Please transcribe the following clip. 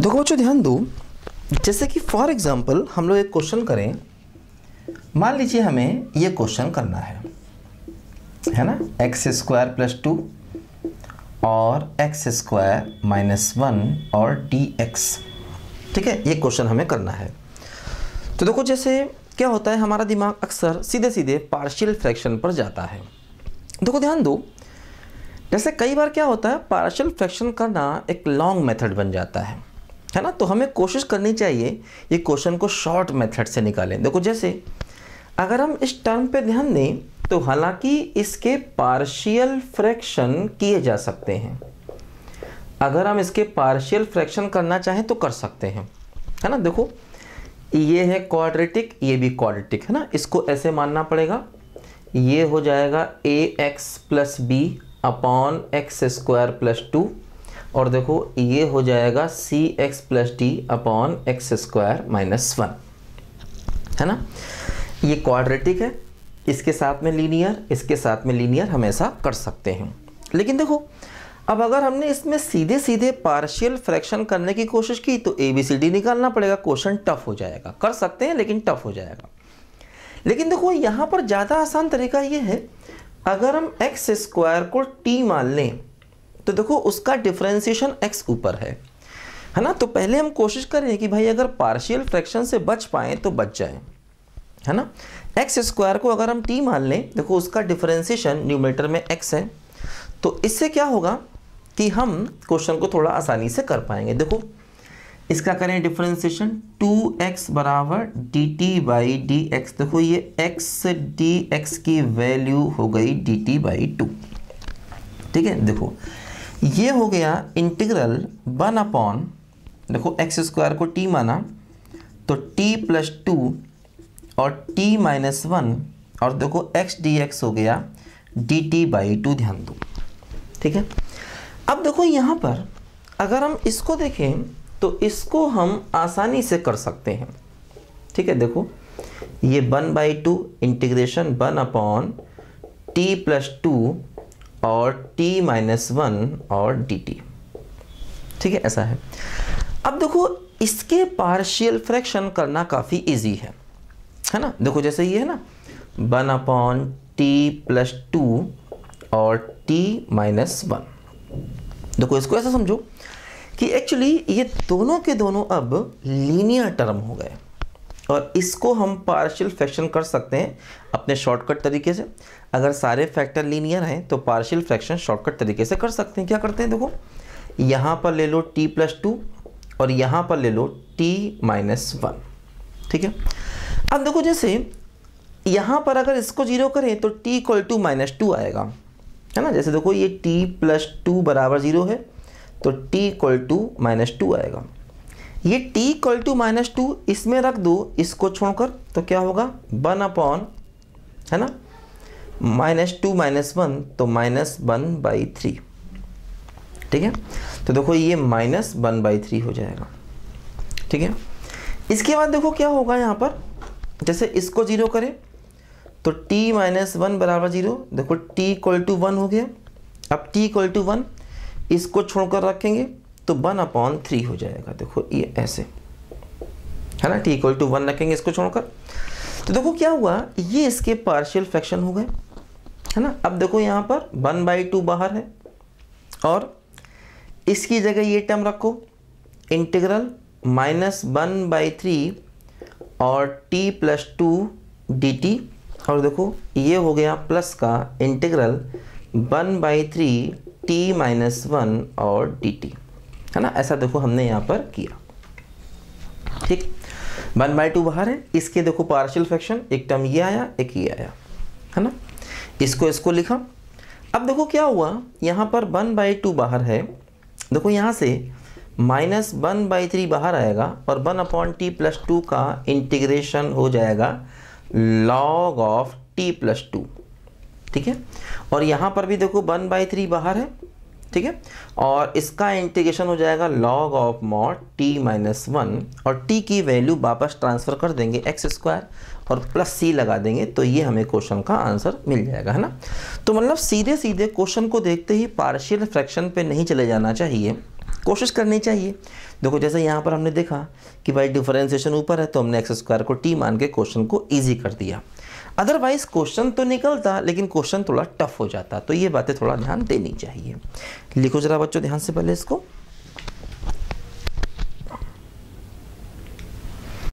देखो बच्चों, ध्यान दो। जैसे कि फॉर एग्जांपल हम लोग एक क्वेश्चन करें। मान लीजिए हमें ये क्वेश्चन करना है। है ना? एक्स स्क्वायर प्लस टू और एक्स स्क्वायर माइनस वन और डी एक्स ठीक है? ये क्वेश्चन हमें करना है। तो देखो, जैसे क्या होता है, हमारा दिमाग अक्सर सीधे सीधे पार्शियल फ्रैक्शन पर जाता है। देखो, ध्यान दो। जैसे कई बार क्या होता है पार्शियल फ्रैक्शन करना एक लॉन्ग मेथड बन जाता है। है ना? तो हमें कोशिश करनी चाहिए ये क्वेश्चन को शॉर्ट मेथड से निकालें। देखो, जैसे अगर हम इस टर्म पे ध्यान दें तो हालाँकि इसके पार्शियल फ्रैक्शन किए जा सकते हैं। अगर हम इसके पार्शियल फ्रैक्शन करना चाहें तो कर सकते हैं। है ना? देखो, ये है क्वाड्रेटिक ये भी क्वाड्रेटिक है ना? इसको ऐसे मानना पड़ेगा। ये हो जाएगा a x plus b upon x square plus two और देखो, ये हो जाएगा c x plus d upon x square minus one है ना? ये क्वाड्रेटिक है। इसके साथ में लीनियर इसके साथ में लीनियर हम ऐसा कर सकते हैं। लेकिन देखो, अब अगर हमने इसमें सीधे सीधे पार्शियल फ्रैक्शन करने की कोशिश की तो ए बी सी डी निकालना पड़ेगा। क्वेश्चन टफ हो जाएगा। कर सकते हैं, लेकिन टफ हो जाएगा। लेकिन देखो, यहाँ पर ज़्यादा आसान तरीका ये है। अगर हम एक्स स्क्वायर को टी मान लें तो देखो, उसका डिफ्रेंसिएशन एक्स ऊपर है है ना? तो पहले हम कोशिश करें कि भाई अगर पार्शियल फ्रैक्शन से बच पाएँ तो बच जाए, है ना? एक्स स्क्वायर को अगर हम टी मान लें, देखो, उसका डिफ्रेंसिएशन न्यूमेटर में एक्स है तो इससे क्या होगा कि हम क्वेश्चन को थोड़ा आसानी से कर पाएँगे। देखो इसका करें? डिफ्रेंसिएशन टू एक्स बराबर d t by d x देखो, ये एक्स डी एक्स की वैल्यू हो गई डी टी बाई टू ठीक है? देखो ये हो गया इंटीग्रल वन अपॉन, देखो एक्स स्क्वायर को टी माना तो टी प्लस टू और टी माइनस वन और देखो एक्स डी एक्स हो गया डी टी बाई टू ध्यान दो। ठीक है? अब देखो यहाँ पर, अगर हम इसको देखें तो इसको हम आसानी से कर सकते हैं। ठीक है, देखो, ये one by two integration one upon t plus two और t माइनस वन और टी ठीक है, ऐसा है। अब देखो, इसके पार्शियल फ्रैक्शन करना काफ़ी इजी है। है ना? देखो, जैसे ये है ना? One upon t plus two और t माइनस वन देखो, इसको ऐसा समझो कि एक्चुअली ये दोनों के दोनों अब लीनियर टर्म हो गए। और इसको हम पार्शियल फ्रैक्शन कर सकते हैं अपने शॉर्टकट तरीके से। अगर सारे फैक्टर लीनियर हैं तो पार्शियल फ्रैक्शन शॉर्टकट तरीके से कर सकते हैं। क्या करते हैं, देखो, यहाँ पर ले लो t प्लस टू और यहाँ पर ले लो t माइनस वन ठीक है? अब देखो, जैसे यहाँ पर अगर इसको ज़ीरो करें तो t equal to minus two आएगा। है ना? जैसे देखो, ये t प्लस टू बराबर ज़ीरो है तो t equal to minus two आएगा। ये t equal to minus two इसमें रख दो, इसको छोड़कर तो क्या होगा? वन अपॉन है ना? माइनस टू माइनस वन तो माइनस वन बाई थ्री ठीक है? तो देखो ये माइनस वन बाई थ्री हो जाएगा। ठीक है? इसके बाद देखो क्या होगा यहाँ पर? जैसे इसको ज़ीरो करें तो t माइनस वन बराबर ज़ीरो देखो t इक्वल टू वन हो गया। अब t इक्वल टू वन इसको छोड़कर रखेंगे। तो वन अपॉन थ्री हो जाएगा। देखो, ये ऐसे। है ना? t इक्वल टू वन रखेंगे इसको छोड़कर। तो देखो क्या हुआ? ये इसके पार्शियल फ्रैक्शन हो गए। है ना? अब देखो यहाँ पर वन बाई टू बाहर है। और इसकी जगह ये टर्म रखो। Integral minus one by three और t plus two d t और देखो, ये हो गया प्लस का integral one by three t minus one और डी टी है ना? ऐसा देखो हमने यहाँ पर किया। ठीक? वन बाई टू बाहर है। इसके देखो पार्शियल फ्रैक्शन एक टर्म ये आया, एक ये आया। है ना? इसको इसको लिखा। अब देखो क्या हुआ? यहाँ पर वन बाई टू बाहर है। देखो यहाँ से माइनस वन बाई थ्री बाहर आएगा और one upon t plus two का इंटीग्रेशन हो जाएगा log of t plus two. ठीक है? और यहाँ पर भी देखो वन बाई थ्री बाहर है। ठीक है? और इसका इंटीग्रेशन हो जाएगा log of mod t minus one और टी की वैल्यू वापस ट्रांसफ़र कर देंगे एक्स स्क्वायर और प्लस सी लगा देंगे तो ये हमें क्वेश्चन का आंसर मिल जाएगा, है ना? तो मतलब सीधे सीधे क्वेश्चन को देखते ही पार्शियल फ्रैक्शन पे नहीं चले जाना चाहिए, कोशिश करनी चाहिए। देखो, जैसे यहाँ पर हमने देखा कि भाई डिफरेंशिएशन ऊपर है तो हमने एक्स स्क्वायर को टी मान के क्वेश्चन को ईजी कर दिया। अदरवाइज़ क्वेश्चन तो निकलता, लेकिन क्वेश्चन थोड़ा टफ हो जाता। तो ये बातें थोड़ा ध्यान देनी चाहिए। लिखो जरा बच्चों, ध्यान से पहले इसको।